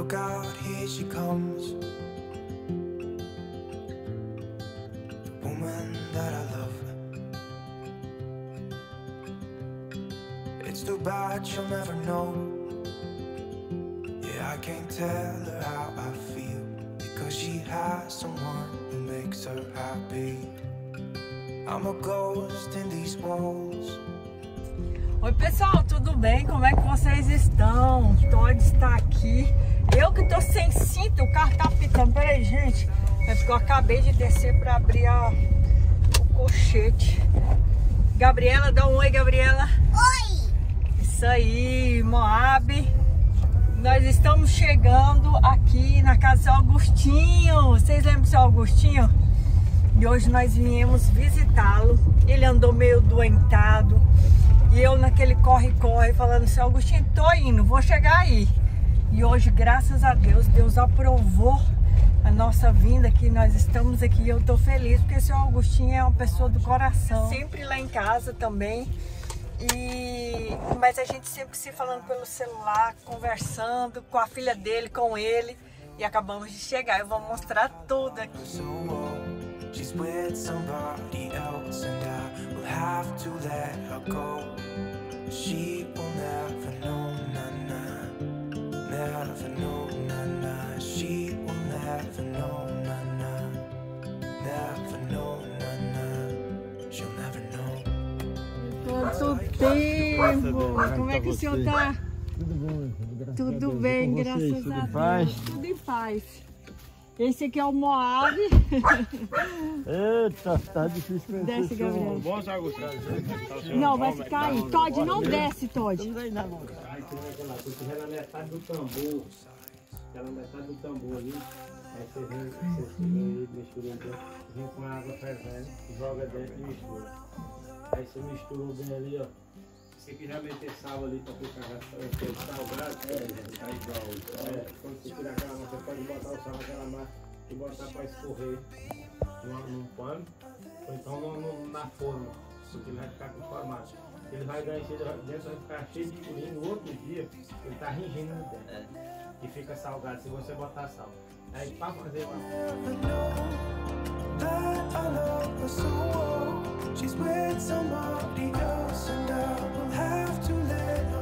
Look out, here she comes. The woman that I love. It's too bad she'll never know. Yeah, I can't tell her how I feel. Because she has someone who makes her happy. I'm a ghost in these walls. Oi pessoal, tudo bem? Como é que vocês estão? Todd está aqui. Eu que tô sem cinto, o carro tá pitando. Peraí, gente. É porque eu acabei de descer para abrir a, o colchete. Gabriela, dá um oi, Gabriela. Oi! Isso aí, Moab. Nós estamos chegando aqui na casa do seu Augustinho. Vocês lembram do seu Augustinho? E hoje nós viemos visitá-lo. Ele andou meio doentado. E eu naquele corre-corre falando, seu Augustinho, tô indo, vou chegar aí. E hoje, graças a Deus, Deus aprovou a nossa vinda aqui, nós estamos aqui e eu tô feliz, porque o seu Augustinho é uma pessoa do coração. Sempre lá em casa também. E... Mas a gente sempre se falando pelo celular, conversando com a filha dele, com ele. E acabamos de chegar, eu vou mostrar tudo aqui. So tempo! Como é que o senhor tá? Tudo bom? Tudo bem, graças Tudo a em Deus. paz? Tudo em paz. Esse aqui é o Moab. Eita, tá difícil conhecer Desce. Gabriel. Bom, Sr. Augusto. Não, vai ficar aí. Todd, não desce, Todd. Estamos aí na mão. Vai na metade do tambor, aquela metade do tambor ali, aí você vem, você vem mistura dentro, vem com a água fervendo, joga dentro e mistura. Aí você misturou bem ali, ó. Você quiser meter sal ali pra ficar salgado, é, tá igual. É, quando você tirar aquela massa, você pode botar o sal naquela massa e botar pra escorrer num, num pano, ou então no, no- na forma, porque ele vai ficar com formato. Ele vai ganhar de- dentro vai ficar cheio de purinho, no outro dia ele tá ringindo no dentro. E fica salgado se você botar sal. Aí pra fazer uma Never know that I love her so well. She's with somebody else, and I will have to let her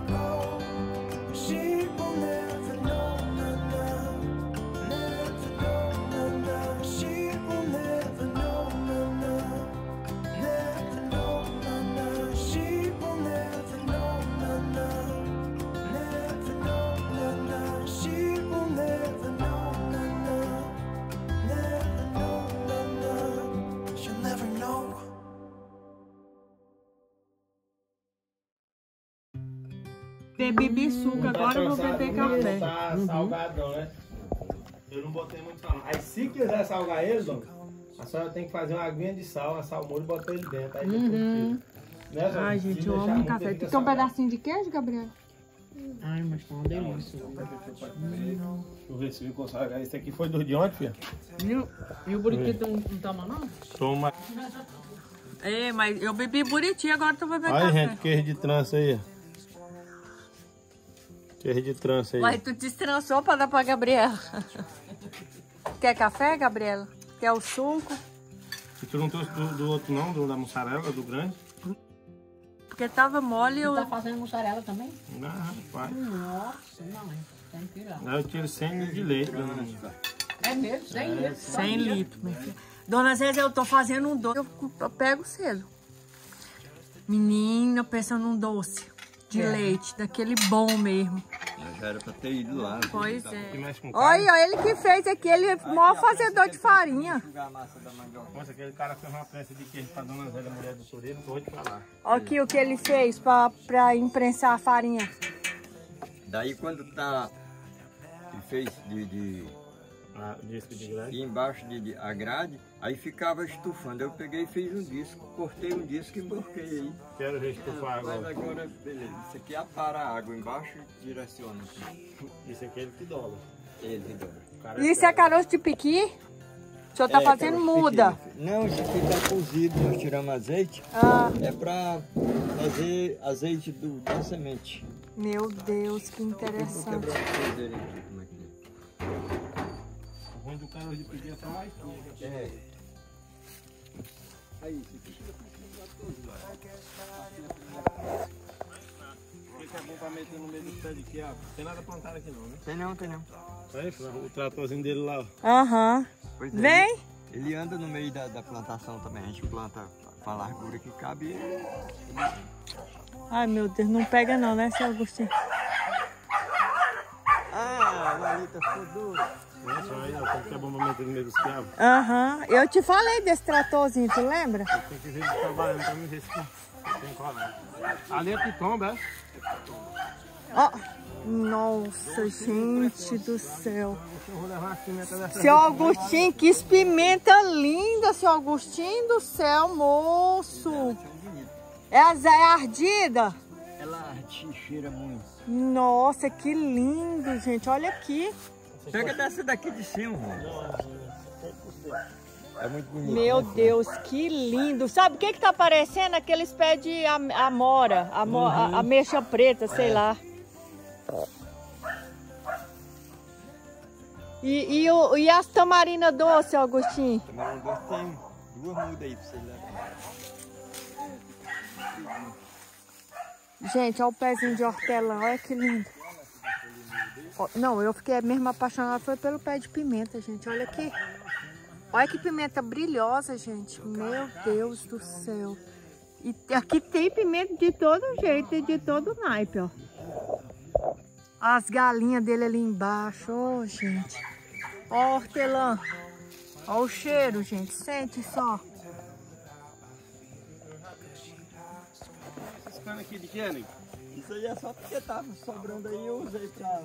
Bebi biçuca, agora eu vou beber café. Tá salgadão, né? Eu não botei muito sal. Aí se quiser salgar ele, dona, a senhora tem que fazer uma aguinha de sal, uma salmoura e botar ele dentro. Aí Uhum. Né, Ai, gente, eu amo café. quer um pedacinho de queijo, Gabriel? Ai, mas tá uma delícia. Deixa eu ver se ficou salgado. Esse aqui foi do de ontem, filha? E o, buriti não, não toma não? Toma. É, mas eu bebi buriti, agora tu vai beber Olha, gente, queijo de trança aí. Queijo de trança aí. Mas tu destrançou pra dar pra Gabriela. Quer café, Gabriela? Quer o suco? E tu não trouxe do, do outro não, do, da mussarela, do grande? Porque tava mole eu... Tá fazendo mussarela também? Não, rapaz. Nossa, não, tem que tirar. Eu tiro 100 litros de leite, dona É mesmo? Sem litros. 100 litros, minha filha. Dona Zezé, eu tô fazendo um doce. Eu, eu pego cedo. Menina, pensa num doce de leite, daquele bom mesmo. Já era pra ter ido lá. Pois Que é. Olha, ele que fez aqui, ele é o maior fazedor de farinha. Jogar a massa da mandioca. Nossa, aquele cara fez uma prensa de queijo pra dona Zé, da mulher do Soreiro, não vou te falar. Olha aqui o que ele fez pra, pra imprensar a farinha. Daí quando tá. Ele fez de, de- Ah, disco de grande. de embaixo de, de- a grade, aí ficava estufando. Eu peguei e fiz um disco, cortei um disco e emborquei aí. Quero ver estufar Mas agora. agora, beleza. Isso aqui apara a água embaixo e direciona aqui. Isso aqui é ele que dobra. Ele dobra. O cara Isso é caroço de piqui? O senhor tá É, fazendo caroço muda. pequeno. Não, isso aqui tá cozido, nós tiramos azeite. Ah, É pra fazer azeite do, da semente. meu Deus, que Vou interessante. quebrar pra vocês verem aqui como é que é. Essa de pedir só mais pinha. É. É bom pra meter no meio do pé de quiabo? Tem nada plantado aqui não, né? Tem não, tem não. Aí, o tratorzinho dele lá, ó. Aham. É, Vem. Ele anda no meio da, da plantação também. A gente planta com a largura que cabe e ele. Ai, meu Deus, não pega não, né, seu Agostinho? Ah, a Lalita ficou doida. Como que é meio dos quiabos. Aham. Eu te falei desse tratorzinho, tu lembra? Tem que ver ele trabalhando pra me ver se tem coragem. Ali é pitomba, é? Ó. Nossa, gente do céu. Seu Agostinho, que pimenta linda, seu Agostinho do céu, moço. É a Zé ardida? Ela te cheira muito. Nossa, que lindo, gente. Olha aqui. Pega dessa daqui de cima, mano. É muito bonito. Meu né, Deus, que lindo. Sabe o que que tá parecendo? Aqueles pés de am- amora, amo- a- ameixa preta, sei lá. E, e, o- e as tamarinas doces, Agostinho? Também dois tem duas mudas aí pra vocês levarem. Gente, olha o pezinho de hortelã, olha que lindo. Não, eu fiquei mesmo apaixonada foi pelo pé de pimenta, gente. Olha aqui. Olha que pimenta brilhosa, gente. Meu Deus do céu. E aqui tem pimenta de todo jeito e de todo naipe, ó. As galinhas dele ali embaixo, ô, gente. Ó, hortelã. Ó o cheiro, gente. Sente só. Esses canos aqui de que é? Isso aí é só porque tava sobrando aí, eu usei pra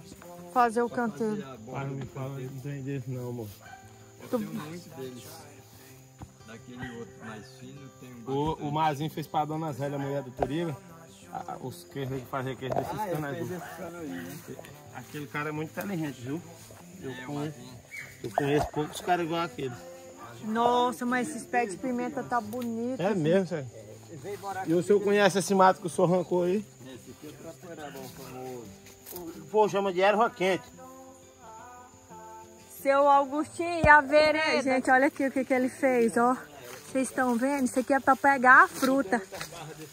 Fazer o canteiro. Pai, borda. não me fala, não tem desse não, amor. Eu tenho muito deles. Daquele outro mais fino, tem um O, o Mazinho fez pra dona Zélia, a mulher do Turiga. a- Os que ele fazia aqueles desses Ah, cano aí, né? Aquele cara é muito inteligente, viu? Eu É, conheço, eu conheço poucos caras igual aquele. Nossa, mas esses pés de pimenta tá bonito. É mesmo, sério. E o senhor conhece esse mato que o senhor arrancou aí? Aqui, o tratorabão famoso. O povo chama de erva quente. Seu Augustinho e a vereda. Gente, olha aqui o que, que ele fez, ó. Vocês estão vendo? Isso aqui é pra pegar a fruta.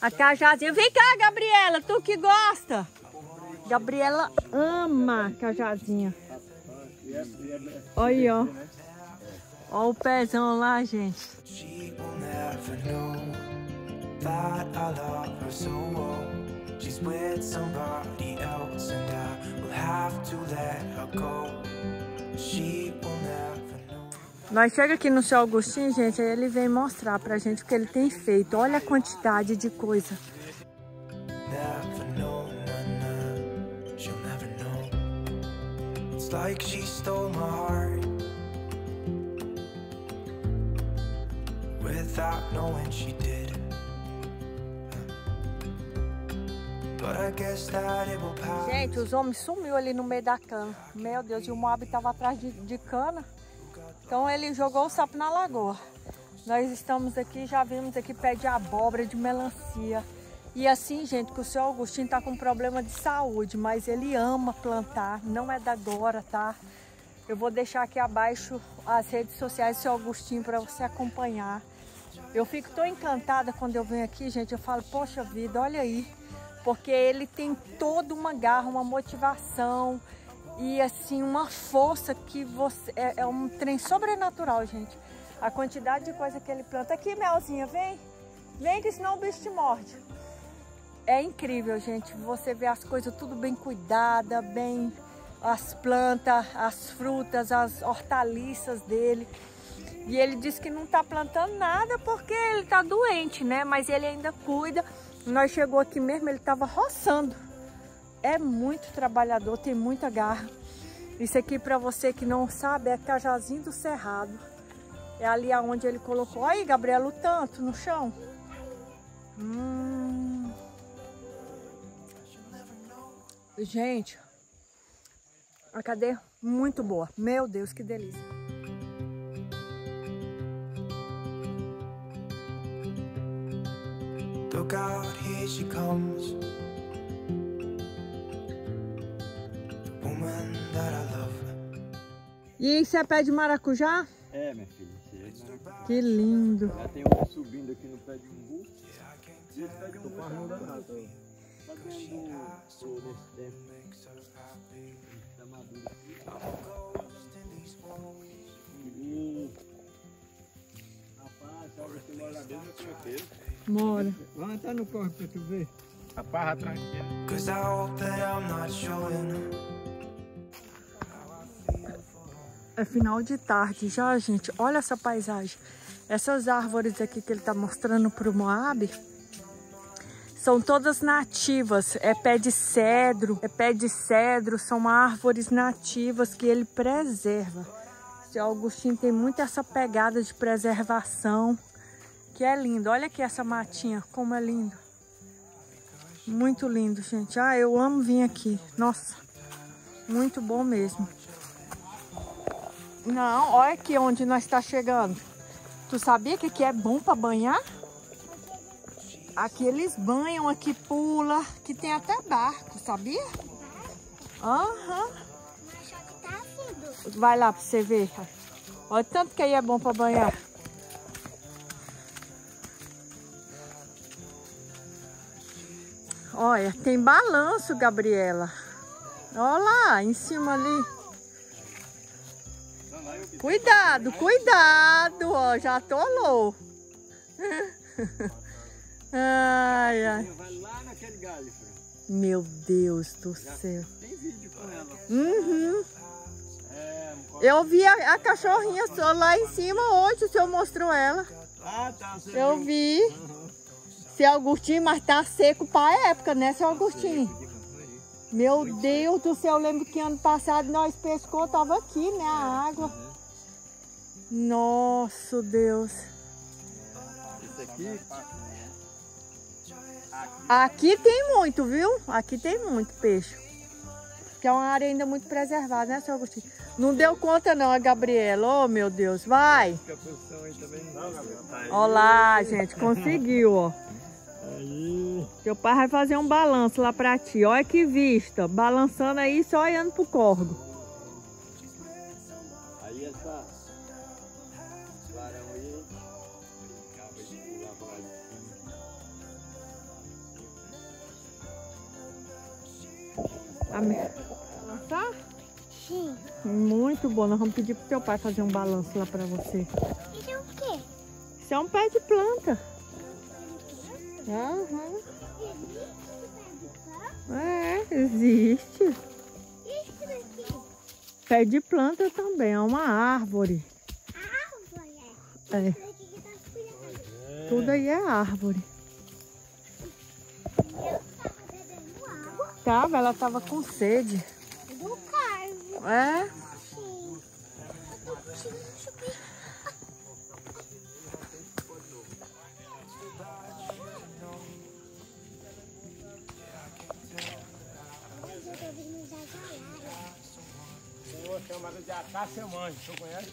A cajazinha. Vem cá, Gabriela, tu que gosta. Gabriela ama cajazinha. Olha aí, ó. Ó o pezão lá, gente. She will never know that I love her so well. She's with somebody else, and I will have to let her go. She will never know. Nós chega aqui no seu Augustinho, gente, aí ele vem mostrar pra gente o que ele tem feito. Olha a quantidade de coisa. Like she stole my heart without knowing she did. Gente, os homens sumiu ali no meio da cana. Meu Deus, e o Moab estava atrás de, de cana. Então ele jogou o sapo na lagoa. Nós estamos aqui, já vimos aqui pé de abóbora, de melancia. E assim, gente, que o seu Augustinho tá com problema de saúde, mas ele ama plantar, não é da agora, tá? Eu vou deixar aqui abaixo as redes sociais do seu Augustinho para você acompanhar. Eu fico tão encantada quando eu venho aqui, gente. Eu falo, poxa vida, olha aí. Porque ele tem toda uma garra, uma motivação e assim, uma força que você. É, é um trem sobrenatural, gente. A quantidade de coisa que ele planta. Aqui, Melzinha, vem. Vem que senão o bicho te morde. É incrível, gente. Você vê as coisas tudo bem cuidada, bem as plantas, as frutas, as hortaliças dele. E ele disse que não está plantando nada porque ele está doente, né? Mas ele ainda cuida. Nós chegou aqui mesmo, ele estava roçando. É muito trabalhador, tem muita garra. Isso aqui para você que não sabe é Cajazinho do Cerrado. É ali aonde ele colocou. Aí, Gabriela, o tanto no chão. Hum. Gente, a cadeia muito boa. Meu Deus, que delícia. Look out, here she comes. The woman that I love. E isso é pé de maracujá? É, minha filha. aí é. Que lindo. Já tem um subindo aqui no pé de umbu. E esse pé de umbu tá, tá dentro do, do, desse tempo. Tá maduro. Umbu. Rapaz, sabe que mora lá dentro é tranquilo. Mora. Vai entrar no corpo pra tu ver. I'm not showing. É final de tarde já, gente. Olha essa paisagem. Essas árvores aqui que ele tá mostrando pro Moab são todas nativas. É pé de cedro, é pé de cedro, são árvores nativas que ele preserva. Seu Augustinho tem muito essa pegada de preservação, que é lindo. Olha aqui essa matinha, como é lindo. Muito lindo, gente. Ah, eu amo vir aqui. Nossa, muito bom mesmo. Não, olha aqui onde nós está chegando. Tu sabia que aqui é bom para banhar? Aqui eles banham, aqui pula, que tem até barco, sabia? Aham. Vai lá para você ver. Olha tanto que aí é bom para banhar. Olha, tem balanço, Gabriela. Olha lá, em cima ali. Cuidado, cuidado, ó, já atolou. Ai, ai. Vai lá naquele galho, Fran. Meu Deus do céu. Tem vídeo com ela. Uhum. É, Eu vi a, a cachorrinha só lá em cima hoje, o senhor mostrou ela. ah, tá. Eu vi. Seu Agostinho, mas tá seco pra época, né, seu Agostinho? Meu Deus do céu, eu lembro que ano passado nós pescou, tava aqui, né, a água. Nossa, Deus. Aqui, Aqui tem muito, viu? Aqui tem muito peixe. Que é uma área ainda muito preservada, né, seu Agostinho? Não deu conta não, a Gabriela. Oh, meu Deus, vai. fica a posição aí também. Não, Gabriel. Tá. Olha lá, gente, conseguiu, ó. Aí. Teu pai vai fazer um balanço lá pra ti. Olha que vista. Balançando aí, só olhando pro corgo. Aí essa varão aí, brincava de pular pra lá de cima. Sim. Muito bom. Nós vamos pedir pro teu pai fazer um balanço lá pra você. Isso é o quê? Isso é um pé de planta. Aham. É, existe. Isso daqui. Pé de planta também, é uma árvore. Árvore. É, que tá tudo aí é árvore. Eu tava bebendo água Tava, ela tava com sede. do carro. É, chamada de Acácia Mãe, você conhece?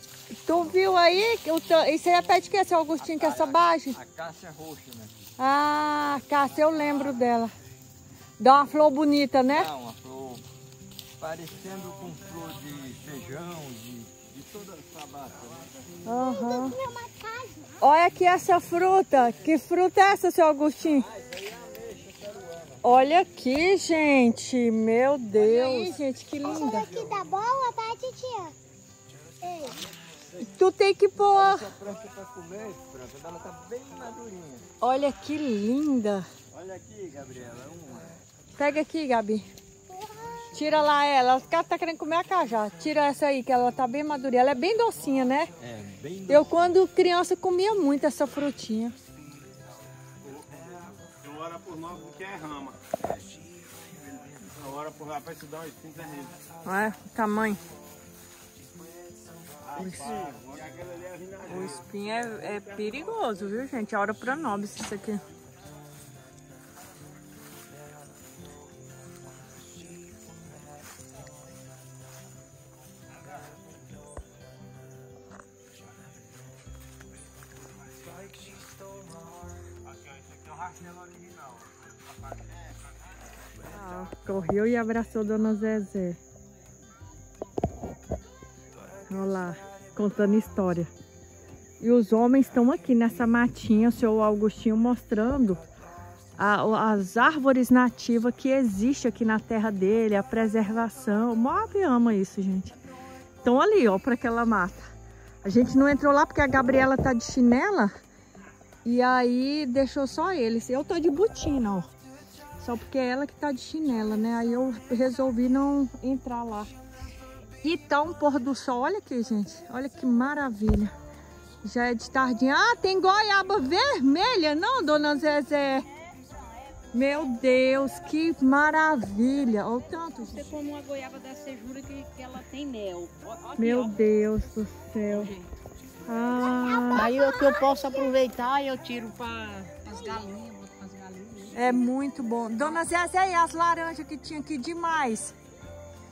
tu viu aí? o teu- Isso aí é pé de que, seu Augustinho, que é essa base? A caça é roxa, né? Ah, Cássia, eu lembro dela. Dá uma flor bonita, né? Ah, uma flor parecendo com flor de feijão, de, de toda essa mata. Né? Aham. É uma casa. Olha aqui essa fruta. Que fruta é essa, seu Agostinho? Olha aqui, gente. Meu Deus. gente, que Essa linda. daqui dá boa, tá, titia? Ei. Tu tem que pôr. Essa planta para comer, planta, ela tá bem madurinha. Olha que linda. Olha aqui, Gabriela, uma. Pega aqui, Gabi. Tira lá ela. Ela tá querendo comer a cajá. Tira essa aí, que ela tá bem madurinha. Ela é bem docinha, né? É, bem Eu, quando criança, comia muito essa frutinha. Oro por nós porque é rama. Oro por lá para estudar os cinco nele. Olha o tamanho. O espinho é, é perigoso, viu, gente? A hora pra nobis isso aqui. Correu e abraçou Dona Zezé. Olha lá, contando história. E os homens estão aqui nessa matinha, o seu Augustinho mostrando a- as árvores nativas que existem aqui na terra dele, a preservação. O Moab ama isso, gente. Estão ali, ó, para aquela mata. A gente não entrou lá porque a Gabriela tá de chinela. E aí deixou só eles. Eu tô de botina, ó. Só porque é ela que tá de chinela, né? Aí eu resolvi não entrar lá. E tá um pôr do sol. Olha aqui, gente. Olha que maravilha. Já é de tardinha. Ah, tem goiaba vermelha, não, dona Zezé? Meu Deus, que maravilha. Olha o tanto, Você gente. come uma goiaba dessa, você jura que, que ela tem mel. Ó, Meu ó. Deus do céu. Ah, Aí o que eu posso aproveitar, eu tiro para as galinhas, é muito bom. Dona Zezé, e as laranjas que tinha aqui demais?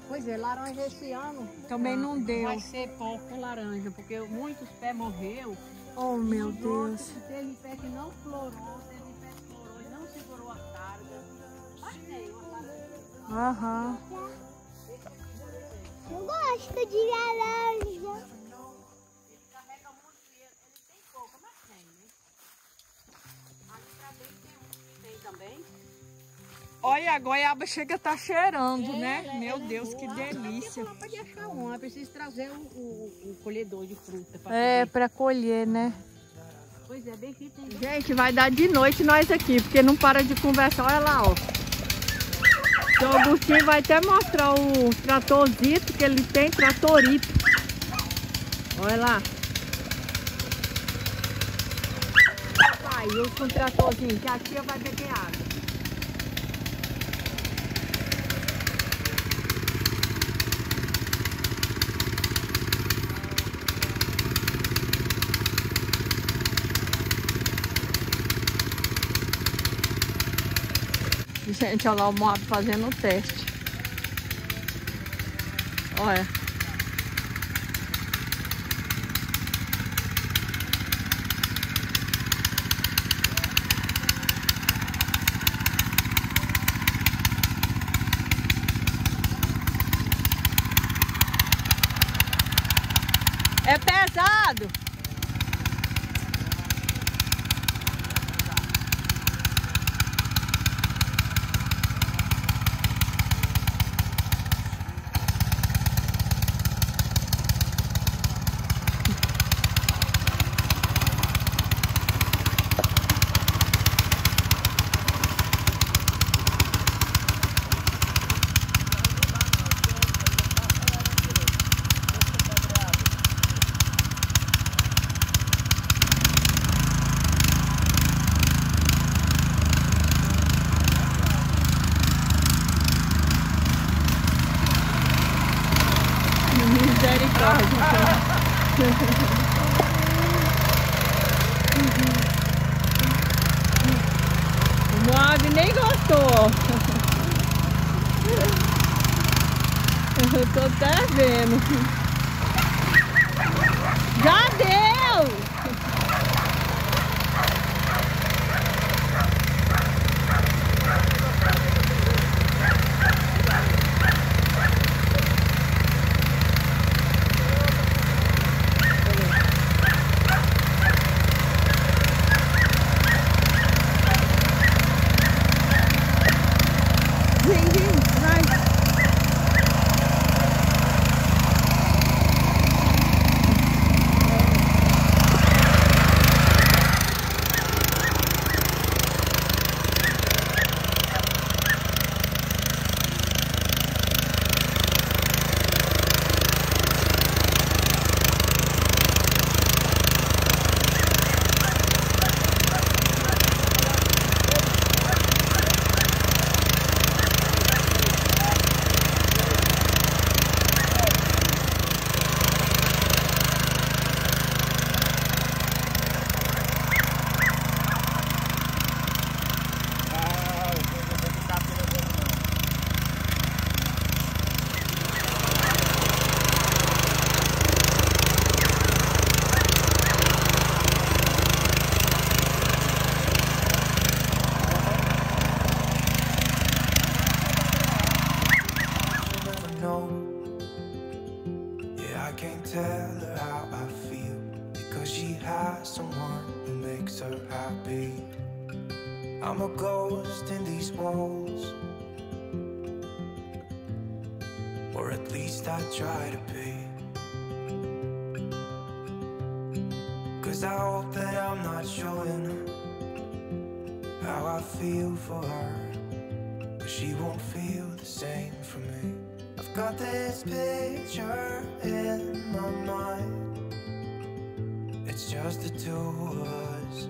Pois é, laranja esse ano Também não deu. vai ser pouco laranja, porque muitos pés morreu. Oh, meu Deus. outros, Teve pé que não florou, teve pé que florou e não segurou a carga. Mas tem uma laranja. Aham. Eu gosto de laranja. Olha, a goiaba chega a tá cheirando, né? Ela- Meu ela é Deus, que boa. delícia. Não pode achar uma, precisa trazer o, o- o colhedor de fruta. pra É, pra colher, né? Pois é, bem que tem. Gente, vai dar de noite nós aqui, porque não para de conversar. Olha lá, ó. O Augustinho vai até mostrar o tratorzito que ele tem, tratorito. Olha lá. Vai, eu com o tratorzinho, que a tia vai beber água. Gente, olha lá o Moab fazendo o teste. Olha. É pesado. Or at least I try to be. Cause I hope that I'm not showing how I feel for her. But she won't feel the same for me. I've got this picture in my mind. It's just the two of us,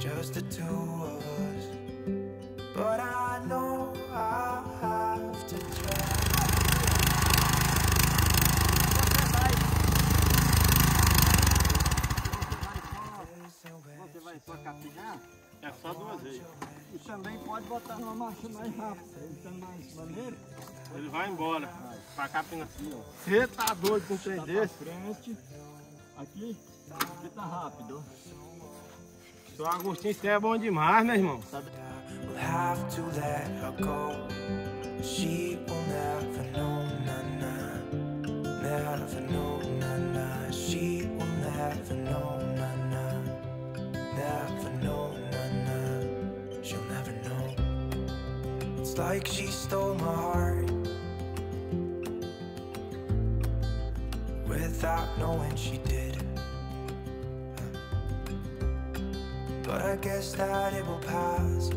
just the two of us. E também pode botar numa marcha mais rápida, ele tá mais maneiro. Ele vai embora. Pra capina assim, ó. Você tá doido com um trem Tá desse? frente. Aqui, aqui tá rápido. Seu Agostinho, você é bom demais, né, irmão? We'll have to let her go. She will never know, na na. Never know, na na. She will never know, It's like she stole my heart. Without knowing she did. But I guess that it will pass.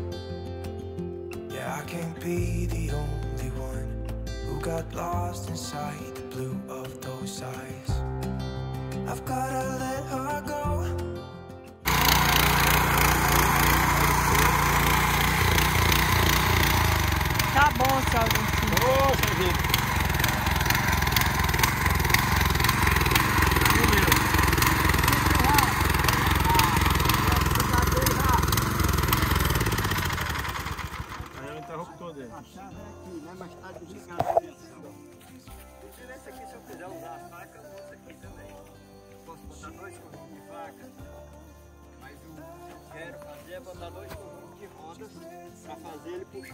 Yeah, I can't be the only one who got lost inside the blue of those eyes. I've gotta let her go. Tá bom, seu Agostinho.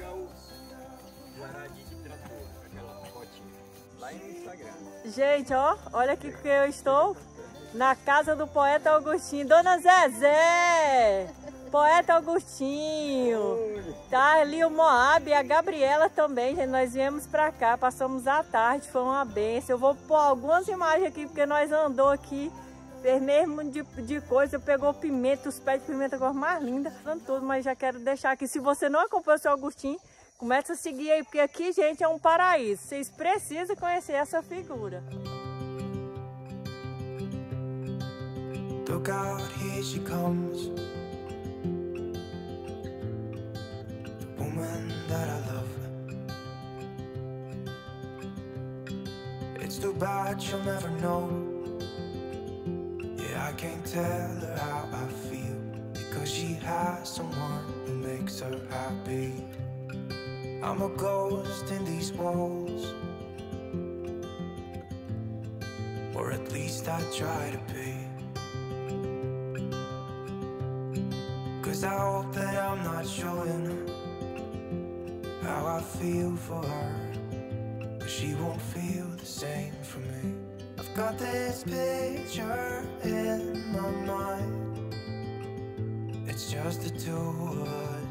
O de trator, aquela. Lá no Instagram. Gente, ó, olha aqui que eu estou na casa do poeta Augustinho. Dona Zezé! Poeta Augustinho. Tá ali o Moab e a Gabriela também. Nós viemos pra cá, passamos a tarde, foi uma benção. Eu vou pôr algumas imagens aqui, porque nós andou aqui, fez mesmo de, de coisa, pegou pimenta, os pés de pimenta, a coisa mais linda, tudo, mas já quero deixar aqui. Se você não acompanha o seu Agostinho, começa a seguir aí, porque aqui, gente, é um paraíso. Vocês precisam conhecer essa figura. Look out, here she comes. Woman that I love. It's too bad she'll never know. I can't tell her how I feel. Because she has someone who makes her happy. I'm a ghost in these walls. Or at least I try to be. Cause I hope that I'm not showing how I feel for her. But she won't feel the same got this picture in my mind. It's just the two of us.